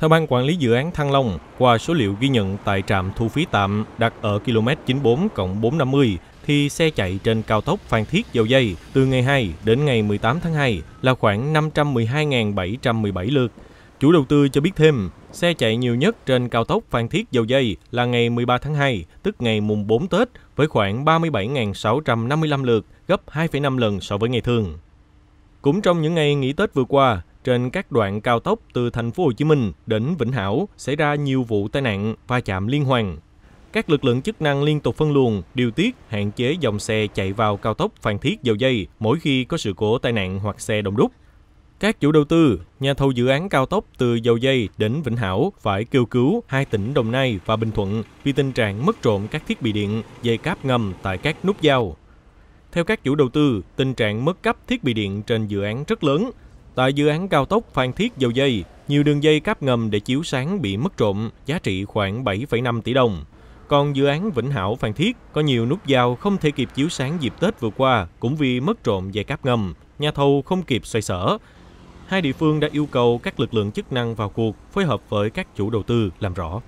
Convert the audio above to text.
Theo Ban Quản lý Dự án Thăng Long, qua số liệu ghi nhận tại trạm thu phí tạm đặt ở km 94 450, thì xe chạy trên cao tốc Phan Thiết Dầu Dây từ ngày 2 đến ngày 18 tháng 2 là khoảng 512.717 lượt. Chủ đầu tư cho biết thêm, xe chạy nhiều nhất trên cao tốc Phan Thiết Dầu Dây là ngày 13 tháng 2, tức ngày mùng 4 Tết, với khoảng 37.655 lượt, gấp 2,5 lần so với ngày thường. Cũng trong những ngày nghỉ Tết vừa qua, trên các đoạn cao tốc từ thành phố Hồ Chí Minh đến Vĩnh Hảo xảy ra nhiều vụ tai nạn va chạm liên hoàn. Các lực lượng chức năng liên tục phân luồng, điều tiết, hạn chế dòng xe chạy vào cao tốc Phan Thiết Dầu Dây mỗi khi có sự cố tai nạn hoặc xe đông đúc. Các chủ đầu tư, nhà thầu dự án cao tốc từ Dầu Dây đến Vĩnh Hảo phải kêu cứu hai tỉnh Đồng Nai và Bình Thuận vì tình trạng mất trộm các thiết bị điện, dây cáp ngầm tại các nút giao. Theo các chủ đầu tư, tình trạng mất cắp thiết bị điện trên dự án rất lớn. Tại dự án cao tốc Phan Thiết Dầu Dây, nhiều đường dây cáp ngầm để chiếu sáng bị mất trộm, giá trị khoảng 7,5 tỷ đồng. Còn dự án Vĩnh Hảo Phan Thiết có nhiều nút giao không thể kịp chiếu sáng dịp Tết vừa qua cũng vì mất trộm dây cáp ngầm, nhà thầu không kịp xoay sở. Hai địa phương đã yêu cầu các lực lượng chức năng vào cuộc phối hợp với các chủ đầu tư làm rõ.